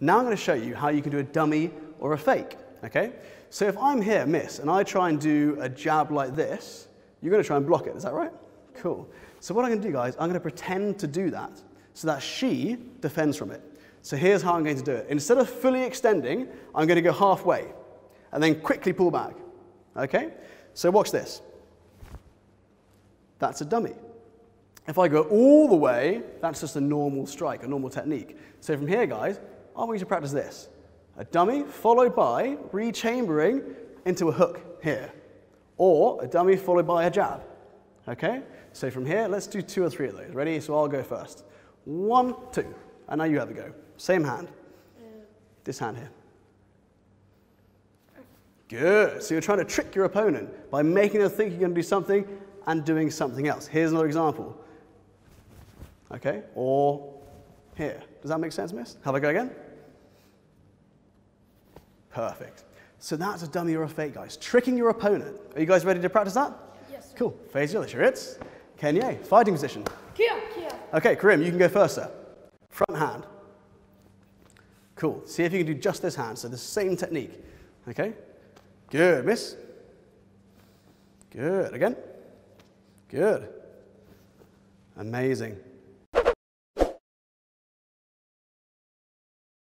Now I'm going to show you how you can do a dummy or a fake, okay? So if I'm here, miss, and I try and do a jab like this, you're going to try and block it, is that right? Cool. So what I'm going to do, guys, I'm going to pretend to do that so that she defends from it. So here's how I'm going to do it. Instead of fully extending, I'm going to go halfway and then quickly pull back, okay? So watch this. That's a dummy. If I go all the way, that's just a normal strike, a normal technique. So from here, guys, I want you to practice this. A dummy followed by rechambering into a hook here. Or a dummy followed by a jab. Okay? So from here, let's do two or three of those. Ready? So I'll go first. One, two. And now you have a go. Same hand. This hand here. Good. So you're trying to trick your opponent by making them think you're going to do something and doing something else. Here's another example. Okay? Or here. Does that make sense, miss? Have I go again? Perfect. So that's a dummy or a fake, guys. Tricking your opponent. Are you guys ready to practice that? Yes. Cool. Phase your it's Kenya, fighting position. Kia, Kia. Okay, Karim, you can go first, sir. Front hand. Cool. See if you can do just this hand. So the same technique. Okay? Good. Miss. Good. Again. Good. Amazing.